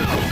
Oh!